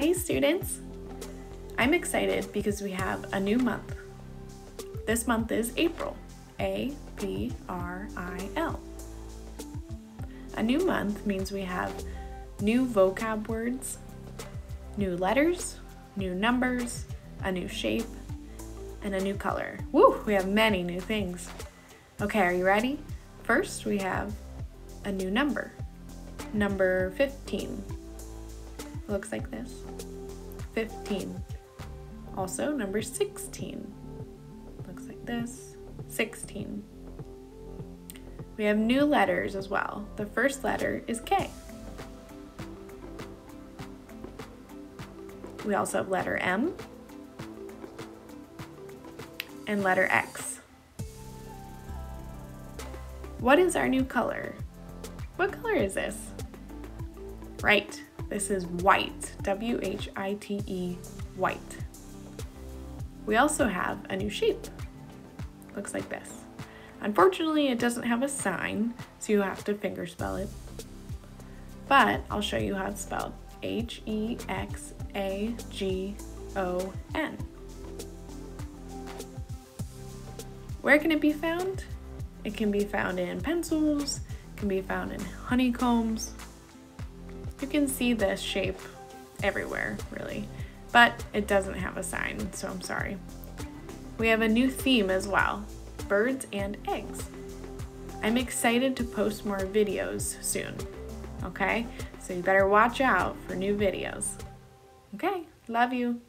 students! I'm excited because we have a new month. This month is April. A P R I L. A new month means we have new vocab words, new letters, new numbers, a new shape, and a new color. Woo, we have many new things. Okay, are you ready? First, we have a new number. Number 15. Looks like this. 15. Also, number 16. Looks like this. 16. We have new letters as well. The first letter is K. We also have letter M and letter X. What is our new color? What color is this? Right, this is white. W H I T E, white. We also have a new shape. Looks like this. Unfortunately, it doesn't have a sign, so you have to finger spell it. But I'll show you how it's spelled. H E X A G O N. Where can it be found? It can be found in pencils, can be found in honeycombs. You can see this shape everywhere, really, but it doesn't have a sign, so I'm sorry. We have a new theme as well, birds and eggs. I'm excited to post more videos soon, okay? So you better watch out for new videos. Okay, love you.